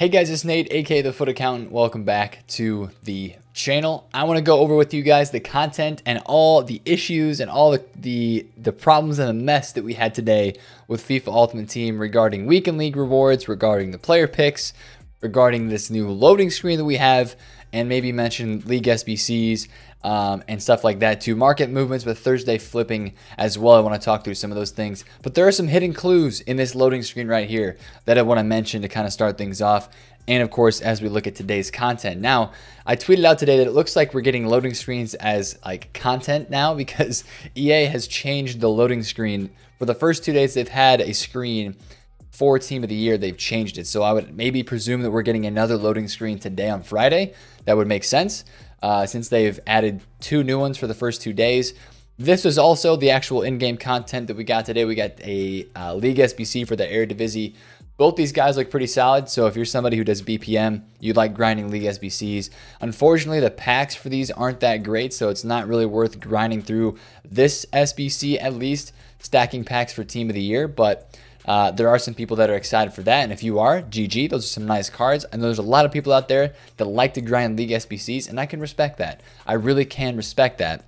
Hey guys, it's Nate, aka The FUT Accountant. Welcome back to the channel. I want to go over with you guys the content and all the issues and all the, the, the problems and the mess that we had today with FIFA Ultimate Team regarding weekend league rewards, regarding the player picks, regarding this new loading screen that we have, and maybe mention league SBCs um, and stuff like that too. Market movements with Thursday flipping as well. I want to talk through some of those things. But there are some hidden clues in this loading screen right here that I want to mention to kind of start things off. And of course, as we look at today's content. Now, I tweeted out today that it looks like we're getting loading screens as like content now because EA has changed the loading screen. For the first two days, they've had a screen for team of the year, they've changed it. So I would maybe presume that we're getting another loading screen today on Friday. That would make sense uh, since they've added two new ones for the first two days. This is also the actual in-game content that we got today. We got a uh, League SBC for the Eredivisie. Both these guys look pretty solid. So if you're somebody who does BPM, you like grinding League SBCs. Unfortunately, the packs for these aren't that great, so it's not really worth grinding through this SBC at least, stacking packs for Team of the Year. But uh, there are some people that are excited for that. And if you are, GG, those are some nice cards. And there's a lot of people out there that like to grind League SBCs, and I can respect that. I really can respect that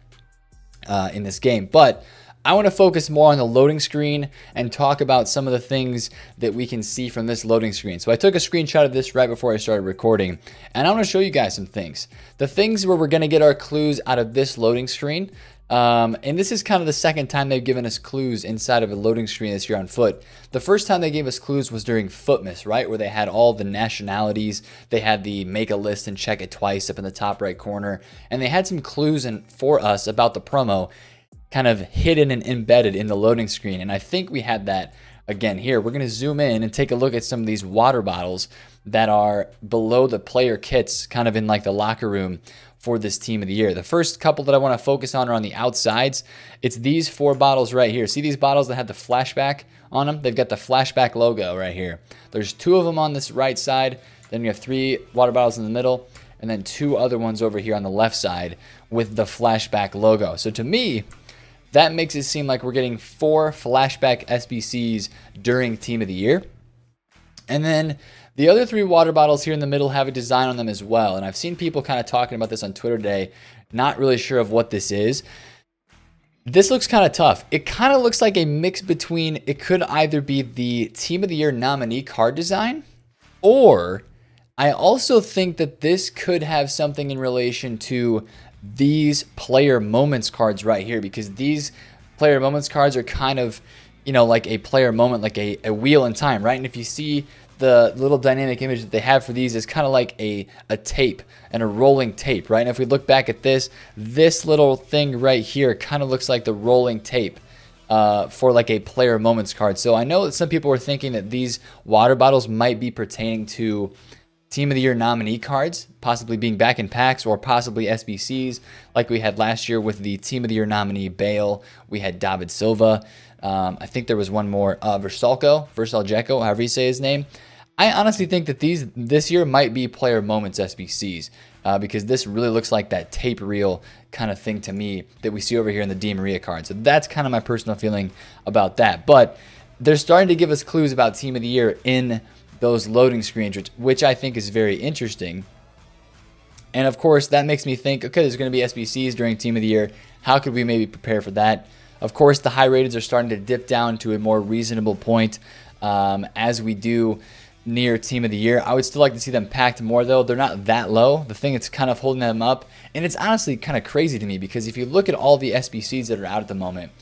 uh, in this game. But I want to focus more on the loading screen and talk about some of the things that we can see from this loading screen. So I took a screenshot of this right before I started recording, and I want to show you guys some things. The things where we're going to get our clues out of this loading screen um, and this is kind of the second time they've given us clues inside of a loading screen this year on FUT. The first time they gave us clues was during FUTmas, right? Where they had all the nationalities. They had the make a list and check it twice up in the top right corner. And they had some clues in, for us about the promo kind of hidden and embedded in the loading screen. And I think we had that again here. We're going to zoom in and take a look at some of these water bottles that are below the player kits, kind of in like the locker room for this team of the year. The first couple that I want to focus on are on the outsides. It's these four bottles right here. See these bottles that have the flashback on them? They've got the flashback logo right here. There's two of them on this right side. Then you have three water bottles in the middle and then two other ones over here on the left side with the flashback logo. So to me, that makes it seem like we're getting four flashback SBCs during team of the year. And then the other three water bottles here in the middle have a design on them as well. And I've seen people kind of talking about this on Twitter today, not really sure of what this is. This looks kind of tough. It kind of looks like a mix between it could either be the Team of the Year nominee card design, or I also think that this could have something in relation to these player moments cards right here, because these player moments cards are kind of, you know, like a player moment, like a, a wheel in time, right? And if you see the little dynamic image that they have for these is kind of like a, a tape and a rolling tape, right? And if we look back at this, this little thing right here kind of looks like the rolling tape. Uh, for like a player moments card. So I know that some people were thinking that these water bottles might be pertaining to Team of the Year nominee cards, possibly being back in packs or possibly SBCs, like we had last year with the Team of the Year nominee Bale. We had David Silva. Um, I think there was one more, uh, Versalco, Versaljeco, however you say his name. I honestly think that these this year might be player moments SBCs uh, because this really looks like that tape reel kind of thing to me that we see over here in the Di Maria card. So that's kind of my personal feeling about that. But they're starting to give us clues about Team of the Year in those loading screens, which, which I think is very interesting. And of course, that makes me think, okay, there's going to be SBCs during Team of the Year. How could we maybe prepare for that? Of course, the high rateds are starting to dip down to a more reasonable point um, as we do near team of the year. I would still like to see them packed more though. They're not that low. The thing that's kind of holding them up, and it's honestly kind of crazy to me because if you look at all the SBCs that are out at the moment,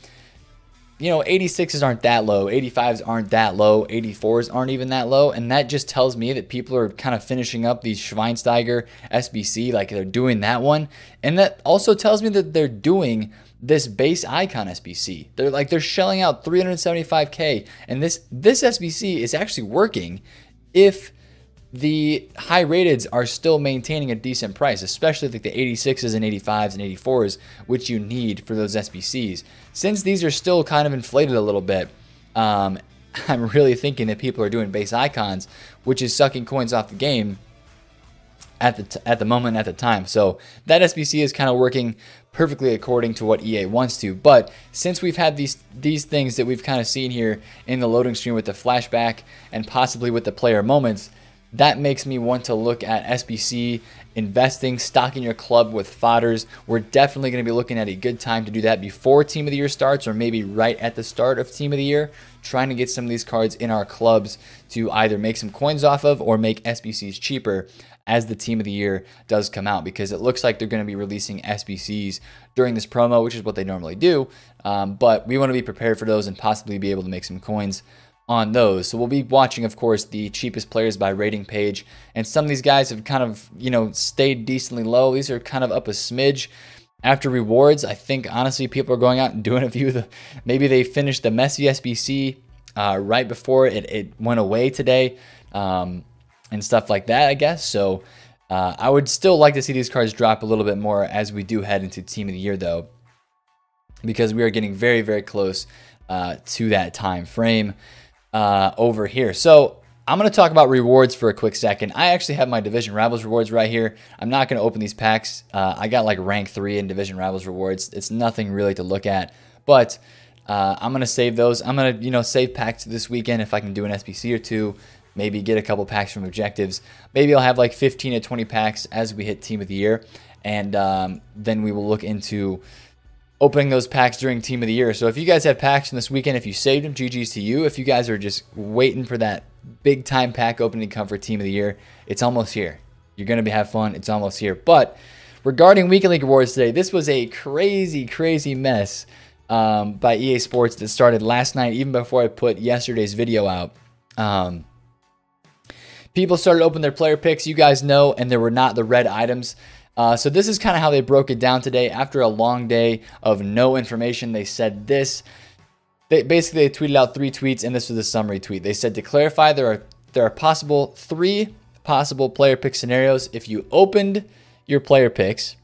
you know, 86s aren't that low, 85s aren't that low, 84s aren't even that low, and that just tells me that people are kind of finishing up these Schweinsteiger SBC, like they're doing that one, and that also tells me that they're doing this base icon SBC. They're like they're shelling out 375k, and this this SBC is actually working if the high rateds are still maintaining a decent price, especially like the 86s and 85s and 84s, which you need for those SBCs. Since these are still kind of inflated a little bit, um, I'm really thinking that people are doing base icons, which is sucking coins off the game at the at the moment at the time. So that SBC is kind of working perfectly according to what EA wants to. But since we've had these these things that we've kind of seen here in the loading screen with the flashback and possibly with the player moments, that makes me want to look at SBC investing, stocking your club with fodders. We're definitely going to be looking at a good time to do that before Team of the Year starts or maybe right at the start of Team of the Year, trying to get some of these cards in our clubs to either make some coins off of or make SBCs cheaper as the Team of the Year does come out because it looks like they're going to be releasing SBCs during this promo, which is what they normally do. Um, but we want to be prepared for those and possibly be able to make some coins on those. So we'll be watching, of course, the cheapest players by rating page. And some of these guys have kind of, you know, stayed decently low. These are kind of up a smidge. After rewards, I think honestly people are going out and doing a few of the maybe they finished the Messi SBC uh, right before it, it went away today um, and stuff like that, I guess. So uh, I would still like to see these cards drop a little bit more as we do head into Team of the Year, though, because we are getting very, very close uh, to that time frame uh, over here. So I'm going to talk about rewards for a quick second. I actually have my Division Rivals rewards right here. I'm not going to open these packs. Uh, I got like rank 3 in Division Rivals rewards. It's nothing really to look at, but uh, I'm going to save those. I'm going to, you know, save packs this weekend if I can do an SBC or two. Maybe get a couple packs from objectives. Maybe I'll have like 15 to 20 packs as we hit Team of the Year. And um, then we will look into opening those packs during Team of the Year. So if you guys have packs from this weekend, if you saved them, GG's to you. If you guys are just waiting for that big time pack opening come for Team of the Year, it's almost here. You're going to be have fun. It's almost here. But regarding Weekend League Awards today, this was a crazy, crazy mess um, by EA Sports that started last night, even before I put yesterday's video out. Um, people started opening their player picks, you guys know, and there were not the red items. Uh, so this is kind of how they broke it down today. After a long day of no information, they said this. They basically they tweeted out three tweets, and this was a summary tweet. They said to clarify, there are there are possible three possible player pick scenarios. If you opened your player picks,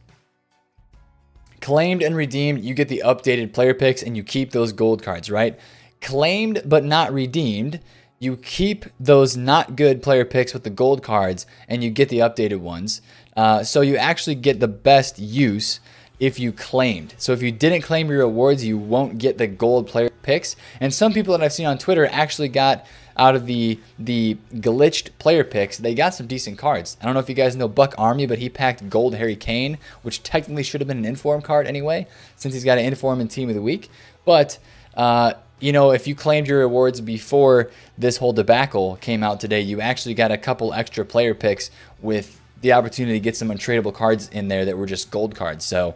claimed and redeemed, you get the updated player picks, and you keep those gold cards, right? Claimed but not redeemed, you keep those not good player picks with the gold cards and you get the updated ones. Uh, so you actually get the best use if you claimed. So if you didn't claim your rewards, you won't get the gold player picks. And some people that I've seen on Twitter actually got out of the the glitched player picks, they got some decent cards. I don't know if you guys know Buck Army, but he packed gold Harry Kane, which technically should have been an inform card anyway, since he's got an inform in team of the week. But uh, you know, if you claimed your rewards before this whole debacle came out today, you actually got a couple extra player picks with the opportunity to get some untradeable cards in there that were just gold cards. So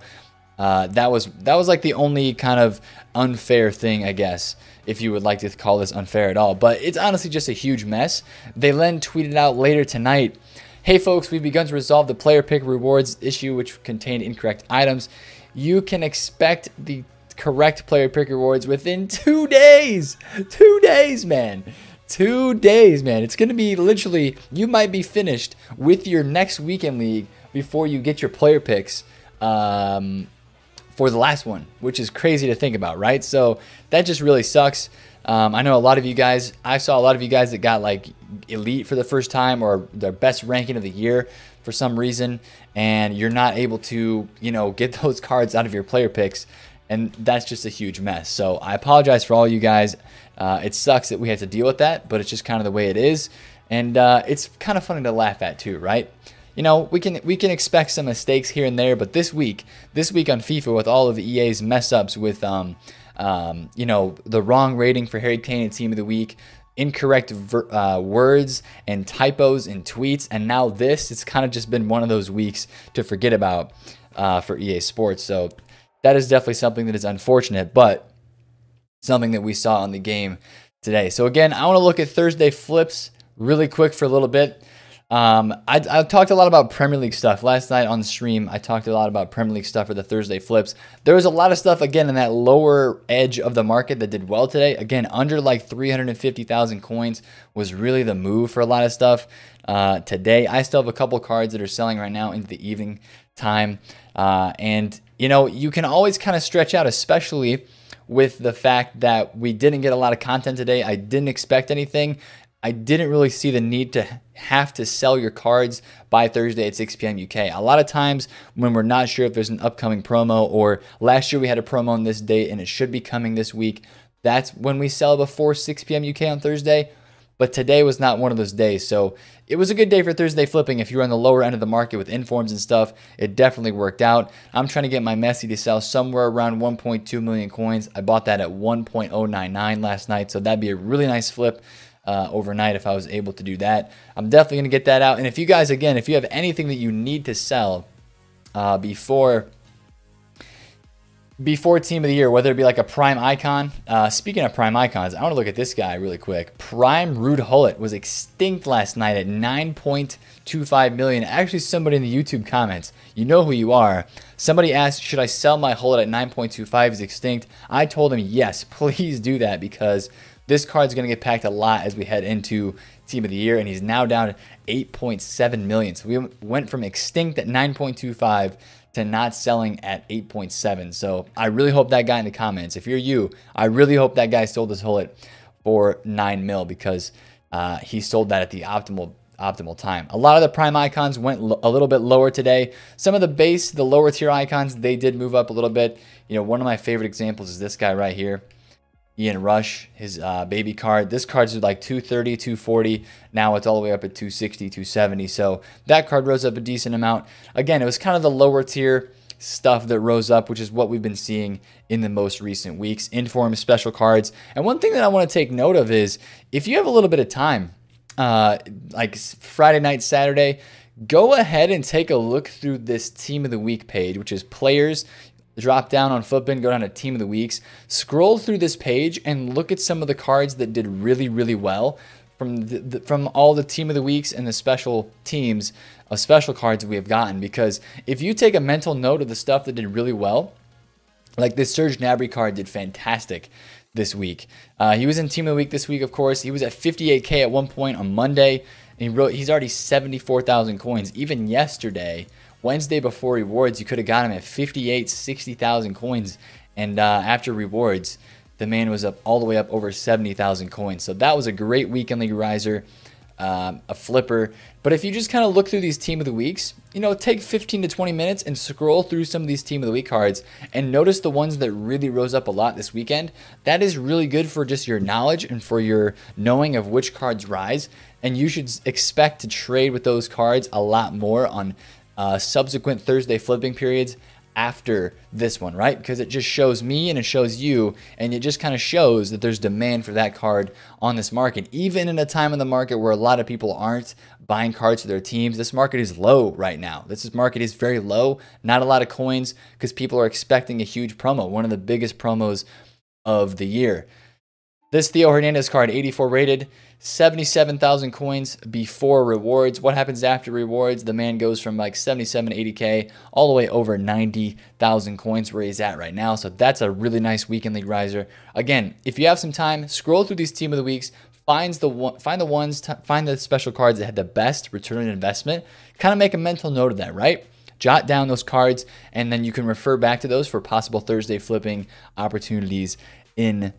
uh, that was that was like the only kind of unfair thing, I guess, if you would like to call this unfair at all. But it's honestly just a huge mess. They then tweeted out later tonight. Hey folks, we've begun to resolve the player pick rewards issue which contained incorrect items. You can expect the correct player pick rewards within two days. Two days, man. Two days, man. It's going to be literally, you might be finished with your next weekend league before you get your player picks um, for the last one, which is crazy to think about, right? So that just really sucks. Um, I know a lot of you guys, I saw a lot of you guys that got like elite for the first time or their best ranking of the year for some reason, and you're not able to, you know, get those cards out of your player picks and that's just a huge mess. So I apologize for all you guys. Uh, it sucks that we have to deal with that, but it's just kind of the way it is, and uh, it's kind of funny to laugh at too, right? You know, we can we can expect some mistakes here and there, but this week, this week on FIFA, with all of the EA's mess ups with, um, um, you know, the wrong rating for Harry Kane and Team of the Week, incorrect ver- uh, words and typos and tweets, and now this, it's kind of just been one of those weeks to forget about uh, for EA Sports. So that is definitely something that is unfortunate, but something that we saw on the game today. So again, I want to look at Thursday flips really quick for a little bit. Um, I, I talked a lot about Premier League stuff last night on stream. I talked a lot about Premier League stuff for the Thursday flips. There was a lot of stuff again in that lower edge of the market that did well today. Again, under like 350,000 coins was really the move for a lot of stuff uh, today. I still have a couple cards that are selling right now into the evening time, uh, and you know, you can always kind of stretch out, especially with the fact that we didn't get a lot of content today. I didn't expect anything. I didn't really see the need to have to sell your cards by Thursday at 6 p.m. UK. A lot of times when we're not sure if there's an upcoming promo or last year we had a promo on this date and it should be coming this week, that's when we sell before 6 p.m. UK on Thursday. But today was not one of those days. So it was a good day for Thursday flipping. If you're on the lower end of the market with informs and stuff, it definitely worked out. I'm trying to get my Messi to sell somewhere around 1.2 million coins. I bought that at 1.099 last night, so that'd be a really nice flip. Uh, overnight if I was able to do that. I'm definitely going to get that out. And if you guys, again, if you have anything that you need to sell uh, before before team of the year, whether it be like a prime icon. Uh, speaking of prime icons, I want to look at this guy really quick. Prime Ruud Gullit was extinct last night at 9.25 million. Actually, somebody in the YouTube comments, you know who you are. Somebody asked, should I sell my Gullit at 9.25? Is extinct. I told him yes, please do that because this card's going to get packed a lot as we head into team of the year, and he's now down 8.7 million. So we went from extinct at 9.25 to not selling at 8.7. So I really hope that guy in the comments, if you're you, I really hope that guy sold his Gullit for 9 mil because uh, he sold that at the optimal optimal time. A lot of the prime icons went a little bit lower today. Some of the base, the lower tier icons, they did move up a little bit. You know, one of my favorite examples is this guy right here. Ian Rush, his uh, baby card. This card's like 230, 240. Now it's all the way up at 260, 270. So that card rose up a decent amount. Again, it was kind of the lower tier stuff that rose up, which is what we've been seeing in the most recent weeks. Inform special cards. And one thing that I want to take note of is if you have a little bit of time, uh, like Friday night, Saturday, go ahead and take a look through this team of the week page, which is players drop down on Futbin, go down to Team of the Weeks, scroll through this page and look at some of the cards that did really, really well from the, the, from all the Team of the Weeks and the special teams of special cards we have gotten. Because if you take a mental note of the stuff that did really well, like this Serge Gnabry card did fantastic this week. Uh, he was in Team of the Week this week, of course. He was at 58K at one point on Monday. And he wrote he's already 74,000 coins. Even yesterday, Wednesday before rewards, you could have got him at 58, 60,000 coins. And uh, after rewards, the man was up all the way up over 70,000 coins. So that was a great weekend league riser, um, a flipper. But if you just kind of look through these team of the weeks, you know, take 15 to 20 minutes and scroll through some of these team of the week cards and notice the ones that really rose up a lot this weekend. That is really good for just your knowledge and for your knowing of which cards rise. And you should expect to trade with those cards a lot more on uh, subsequent Thursday flipping periods after this one, right? Because it just shows me and it shows you, and it just kind of shows that there's demand for that card on this market. Even in a time in the market where a lot of people aren't buying cards for their teams, this market is low right now. This market is very low, not a lot of coins because people are expecting a huge promo, one of the biggest promos of the year. This Theo Hernandez card, 84 rated. 77,000 coins before rewards. What happens after rewards? The man goes from like 77 80k all the way over 90,000 coins where he's at right now. So that's a really nice weekend league riser. Again, if you have some time, scroll through these team of the weeks, finds the one, find the ones, find the special cards that had the best return on investment. Kind of make a mental note of that, right? Jot down those cards, and then you can refer back to those for possible Thursday flipping opportunities in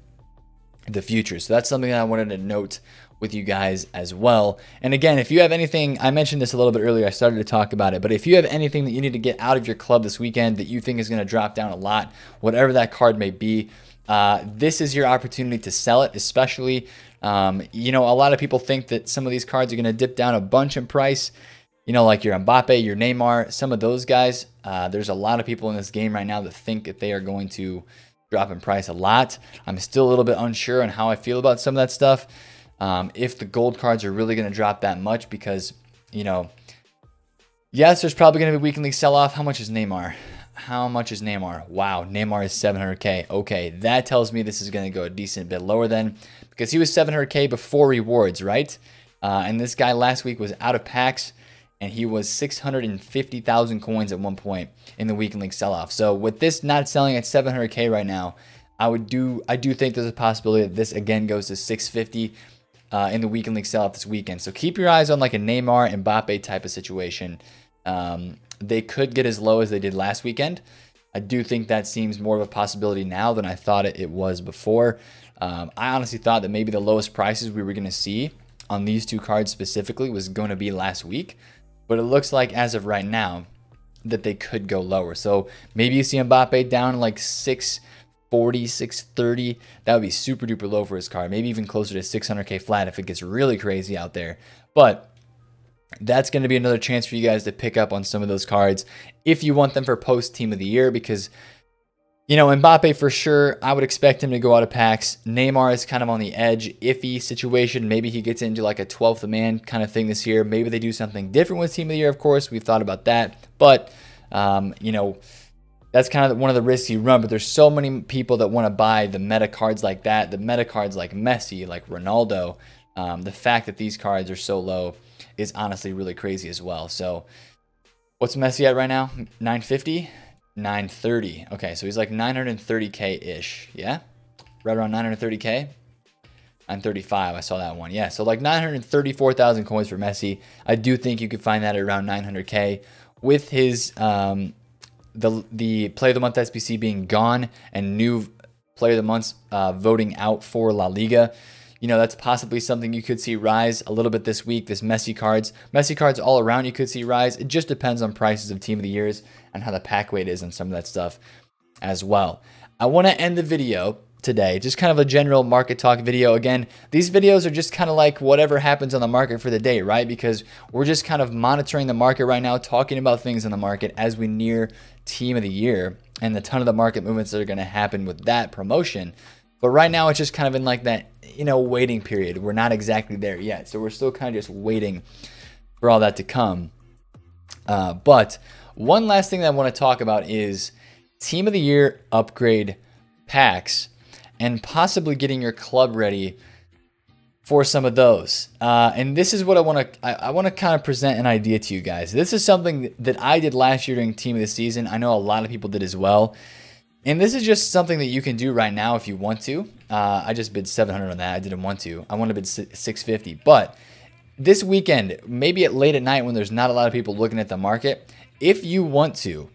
the future. So that's something that I wanted to note with you guys as well. And again, if you have anything, I mentioned this a little bit earlier, I started to talk about it, but if you have anything that you need to get out of your club this weekend that you think is going to drop down a lot, whatever that card may be, uh, this is your opportunity to sell it, especially, um, you know, a lot of people think that some of these cards are going to dip down a bunch in price. You know, like your Mbappe, your Neymar, some of those guys. Uh, there's a lot of people in this game right now that think that they are going to drop in price a lot. I'm still a little bit unsure on how I feel about some of that stuff um, if the gold cards are really going to drop that much because, you know, yes, there's probably going to be weekly sell off. How much is Neymar? How much is Neymar? Wow, Neymar is 700K. Okay, that tells me this is going to go a decent bit lower then because he was 700K before rewards, right? Uh, and this guy last week was out of packs and he was 650,000 coins at one point in the weekend league sell off. So with this not selling at 700K right now, I would do I do think there's a possibility that this again goes to 650 uh, in the weekend league sell this weekend. So keep your eyes on like a Neymar Mbappe type of situation. Um, they could get as low as they did last weekend. I do think that seems more of a possibility now than I thought it, it was before. Um, I honestly thought that maybe the lowest prices we were going to see on these two cards specifically was going to be last week, but it looks like as of right now that they could go lower. So maybe you see Mbappe down like six 640, 630. That would be super duper low for his card. Maybe even closer to 600k flat if it gets really crazy out there. But that's going to be another chance for you guys to pick up on some of those cards if you want them for post team of the year because you know, Mbappe for sure, I would expect him to go out of packs. Neymar is kind of on the edge, iffy situation. Maybe he gets into like a 12th man kind of thing this year. Maybe they do something different with Team of the Year, of course. We've thought about that. But, um, you know, that's kind of one of the risks you run. But there's so many people that want to buy the meta cards like that, the meta cards like Messi, like Ronaldo. Um, the fact that these cards are so low is honestly really crazy as well. So, what's Messi at right now? 950? 930. Okay, so he's like 930k ish. Yeah, right around 930k. 935. I saw that one. Yeah, so like 934,000 coins for Messi. I do think you could find that at around 900k with his um, the the Player of the Month SBC being gone and new Player of the Month uh, voting out for La Liga you know, that's possibly something you could see rise a little bit this week. This Messi cards, Messi cards all around, you could see rise. It just depends on prices of team of the years and how the pack weight is and some of that stuff as well. I want to end the video today. Just kind of a general market talk video. Again, these videos are just kind of like whatever happens on the market for the day, right? Because we're just kind of monitoring the market right now, talking about things in the market as we near team of the year and the ton of the market movements that are going to happen with that promotion. But right now, it's just kind of in like that, you know, waiting period. We're not exactly there yet. So we're still kind of just waiting for all that to come. Uh, but one last thing that I want to talk about is Team of the Year upgrade packs and possibly getting your club ready for some of those. Uh, and this is what I want to I, I want to kind of present an idea to you guys. This is something that I did last year during Team of the Season. I know a lot of people did as well. And this is just something that you can do right now if you want to. Uh, I just bid 700 on that. I didn't want to. I want to bid 650. But this weekend, maybe at late at night when there's not a lot of people looking at the market, if you want to,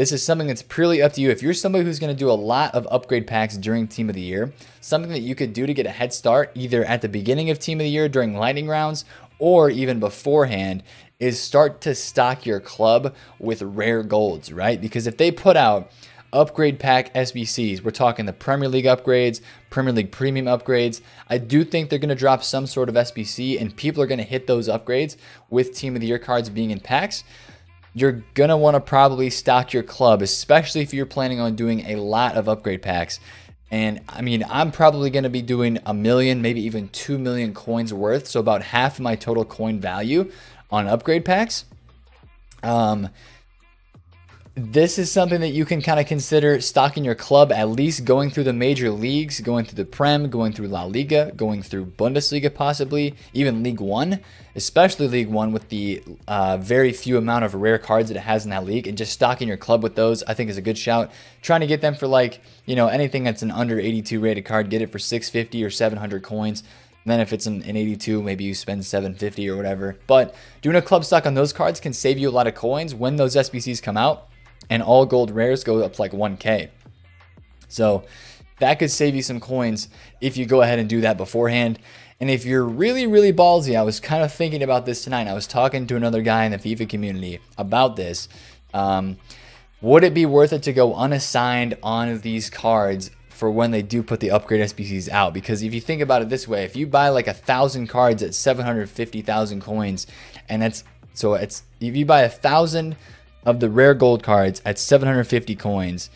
this is something that's purely up to you. If you're somebody who's going to do a lot of upgrade packs during Team of the Year, something that you could do to get a head start either at the beginning of Team of the Year during lightning rounds or even beforehand is start to stock your club with rare golds, right? Because if they put out upgrade pack SBCs. We're talking the Premier League upgrades, Premier League premium upgrades. I do think they're going to drop some sort of SBC and people are going to hit those upgrades with team of the year cards being in packs. You're want to probably stock your club, especially if you're planning on doing a lot of upgrade packs. And I mean, I'm probably to be doing a million, maybe even 2 million coins worth. So about half of my total coin value on upgrade packs. Um, this is something that you can kind of consider stocking your club, at least going through the major leagues, going through the Prem, going through La Liga, going through Bundesliga, possibly even League One, especially League One with the uh, very few amount of rare cards that it has in that league, and just stocking your club with those, I think is a good shout. Trying to get them for like you know anything that's an under 82 rated card, get it for 650 or 700 coins. And then if it's an, an 82, maybe you spend 750 or whatever. But doing a club stock on those cards can save you a lot of coins when those SBCs come out and all gold rares go up like 1k. So that could save you some coins if you go ahead and do that beforehand. And if you're really, really ballsy, I was kind of thinking about this tonight. I was talking to another guy in the FIFA community about this. Um, would it be worth it to go unassigned on these cards for when they do put the upgrade SBCs out? Because if you think about it this way, if you buy like a thousand cards at 750,000 coins, and that's so it's if you buy a thousand of the rare gold cards at 750 coins,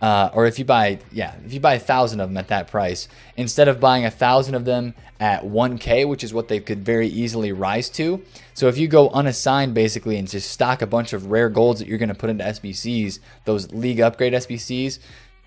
uh, or if you buy, yeah, if you buy a thousand of them at that price, instead of buying a thousand of them at 1K, which is what they could very easily rise to. So if you go unassigned basically and just stock a bunch of rare golds that you're going to put into SBCs, those league upgrade SBCs,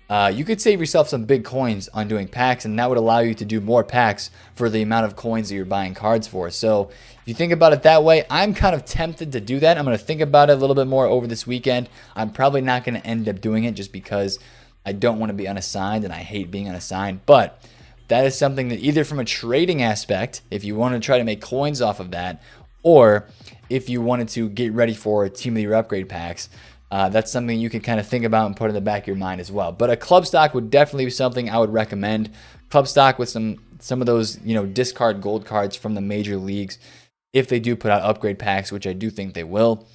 uh, you could save yourself some big coins on doing packs, and that would allow you to do more packs for the amount of coins that you're buying cards for. So if you think about it that way, I'm kind of tempted to do that. I'm going to think about it a little bit more over this weekend. I'm probably not going to end up doing it just because I don't want to be unassigned and I hate being unassigned. But that is something that either from a trading aspect, if you want to try to make coins off of that, or if you wanted to get ready for Team Year upgrade packs, uh, that's something you can kind of think about and put in the back of your mind as well. But a club stock would definitely be something I would recommend. Club stock with some some of those you know discard gold cards from the major leagues if they do put out upgrade packs, which I do think they will.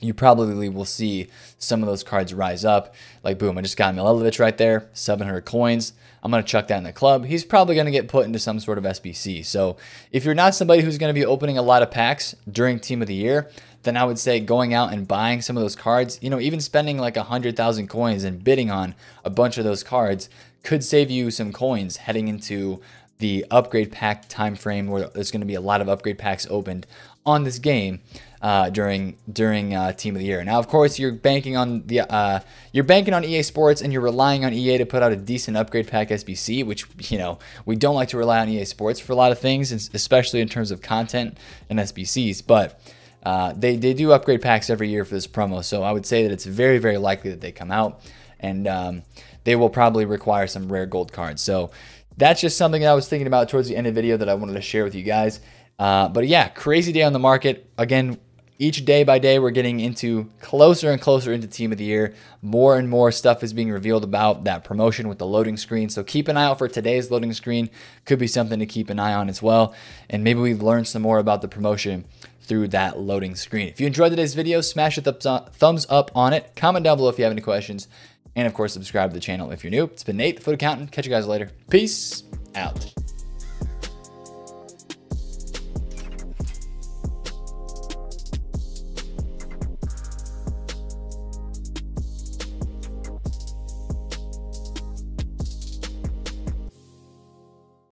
you probably will see some of those cards rise up. Like, boom, I just got Milojevic right there, 700 coins. I'm going to chuck that in the club. He's probably going to get put into some sort of SBC. So if you're not somebody who's going to be opening a lot of packs during Team of the Year, then I would say going out and buying some of those cards, you know, even spending like 100,000 coins and bidding on a bunch of those cards could save you some coins heading into the upgrade pack time frame where there's going to be a lot of upgrade packs opened on this game uh, during during uh, Team of the Year. Now, of course, you're banking on the uh, you're banking on EA Sports and you're relying on EA to put out a decent upgrade pack SBC, which you know we don't like to rely on EA Sports for a lot of things, especially in terms of content and SBCs, but. Uh, they, they do upgrade packs every year for this promo, so I would say that it's very, very likely that they come out, and um, they will probably require some rare gold cards. So that's just something that I was thinking about towards the end of the video that I wanted to share with you guys. Uh, but yeah, crazy day on the market. Again, each day by day, we're getting into closer and closer into Team of the Year. More and more stuff is being revealed about that promotion with the loading screen. So keep an eye out for today's loading screen. Could be something to keep an eye on as well. And maybe we've learned some more about the promotion through that loading screen. If you enjoyed today's video, smash a thumbs up on it. Comment down below if you have any questions. And of course, subscribe to the channel if you're new. It's been Nate, the FUT Accountant. Catch you guys later. Peace out.